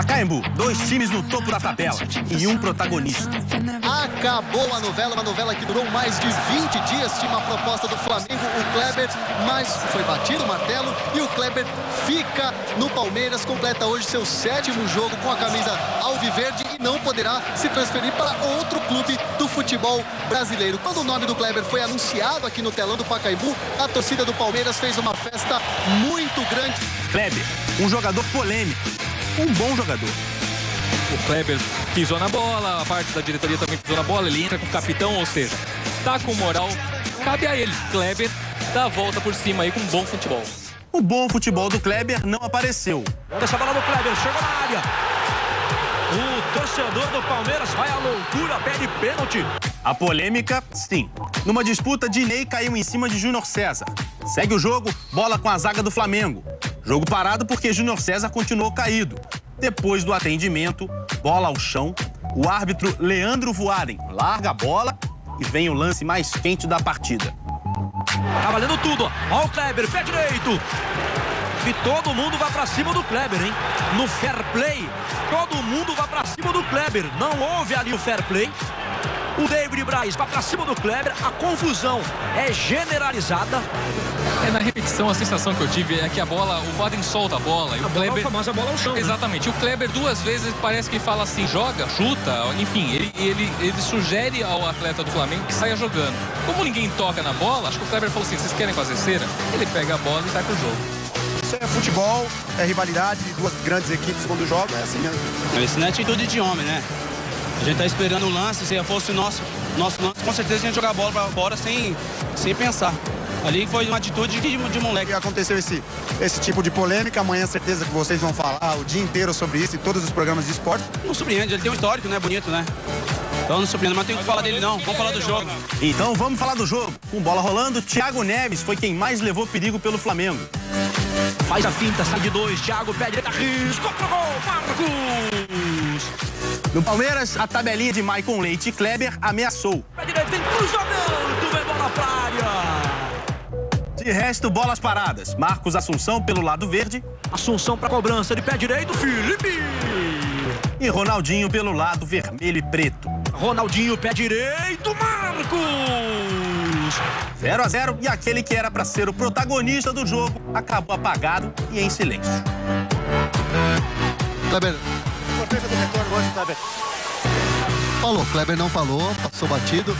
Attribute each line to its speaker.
Speaker 1: Pacaembu, dois times no topo da tabela e um protagonista.
Speaker 2: Acabou a novela, uma novela que durou mais de 20 dias. Tinha uma proposta do Flamengo, o Kleber, mas foi batido o martelo e o Kleber fica no Palmeiras, completa hoje seu sétimo jogo com a camisa alviverde e não poderá se transferir para outro clube do futebol brasileiro. Quando o nome do Kleber foi anunciado aqui no telão do Pacaembu, a torcida do Palmeiras fez uma festa muito grande.
Speaker 1: Kleber, um jogador polêmico, um bom jogador.
Speaker 3: O Kleber pisou na bola, a parte da diretoria também pisou na bola, ele entra com o capitão, ou seja, tá com moral, cabe a ele. Kleber dá a volta por cima aí com um bom futebol.
Speaker 1: O bom futebol do Kleber não apareceu.
Speaker 4: Deixa a bola no Kleber, chegou na área. O torcedor do Palmeiras vai à loucura, pede pênalti.
Speaker 1: A polêmica, sim. Numa disputa, Dinei caiu em cima de Júnior César. Segue o jogo, bola com a zaga do Flamengo. Jogo parado porque Júnior César continuou caído. Depois do atendimento, bola ao chão, o árbitro Leandro Voaren larga a bola e vem o lance mais quente da partida.
Speaker 4: Tá valendo tudo. Ó o Kleber, pé direito. E todo mundo vai pra cima do Kleber, hein? No fair play, todo mundo vai pra cima do Kleber. Não houve ali o fair play. O David Braz vai pra cima do Kleber. A confusão é generalizada.
Speaker 3: É, na repetição, a sensação que eu tive é que a bola, o Vaden solta a bola e o
Speaker 4: A bola,
Speaker 3: Kleber...
Speaker 4: a famosa bola ao chão. né?
Speaker 3: Exatamente. O Kleber duas vezes parece que fala assim, joga, chuta, enfim, ele, ele, ele sugere ao atleta do Flamengo que saia jogando. Como ninguém toca na bola, acho que o Kleber falou assim, vocês querem fazer cera? Ele pega a bola e sai pro jogo.
Speaker 5: Isso é futebol, é rivalidade de duas grandes equipes quando jogam, é assim mesmo.
Speaker 6: Isso não é atitude de homem, né? A gente tá esperando o lance, se fosse o nosso, nosso lance, com certeza a gente ia jogar a bola pra fora sem, sem pensar. Ali foi uma atitude de, de moleque.
Speaker 5: E aconteceu esse, esse tipo de polêmica, amanhã certeza que vocês vão falar o dia inteiro sobre isso em todos os programas de esporte.
Speaker 6: Não surpreende, ele tem um histórico, né? Bonito, né? Então não surpreende, mas não tem o que falar dele não. Vamos falar do jogo.
Speaker 1: Então vamos falar do jogo. Com bola rolando, Thiago Neves foi quem mais levou perigo pelo Flamengo.
Speaker 4: Faz a finta, sai de dois. Thiago pé direita, riscou pro gol. Marcos.
Speaker 1: No Palmeiras, a tabelinha de Maicon Leite e Kleber ameaçou.
Speaker 4: Pé direito, vem cruzamento. Vem bola pra área.
Speaker 1: De resto, bolas paradas. Marcos Assunção pelo lado verde
Speaker 4: Assunção pra cobrança de pé direito, Felipe.
Speaker 1: e Ronaldinho pelo lado vermelho e preto.
Speaker 4: Ronaldinho, pé direito, Marcos.
Speaker 1: 0 a 0 e aquele que era para ser o protagonista do jogo acabou apagado e em silêncio.
Speaker 2: Kleber
Speaker 5: Importância do retorno hoje, Kleber.
Speaker 2: falou, Kleber não falou, passou batido.